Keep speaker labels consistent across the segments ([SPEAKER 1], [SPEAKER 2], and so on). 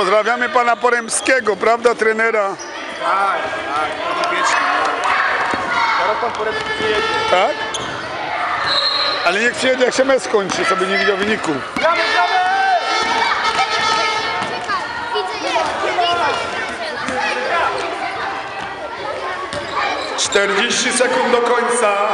[SPEAKER 1] Pozdrawiamy pana Poremskiego, prawda trenera?
[SPEAKER 2] Tak, tak, wiecznie. Pan Poremski przyjedzie.
[SPEAKER 1] Tak? Ale niech przyjedzie jak się mecz skończy, sobie nie widział wyniku.
[SPEAKER 2] Gramy, gramy!
[SPEAKER 1] 40 sekund do końca.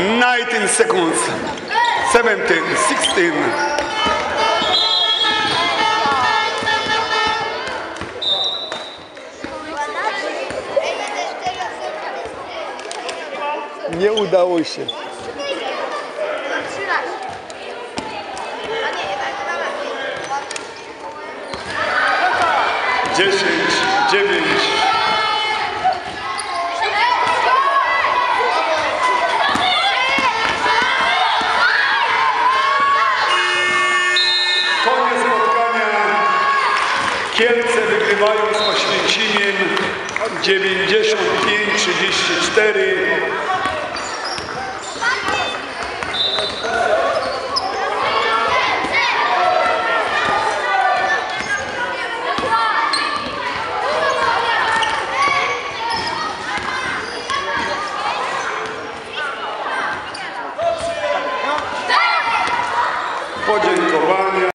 [SPEAKER 1] 19 seconds. 17, 16. Nie udało się.
[SPEAKER 3] Trzy razy.
[SPEAKER 1] Kielce wygrywają z Oświęcimiem 95-34. Podziękowanie.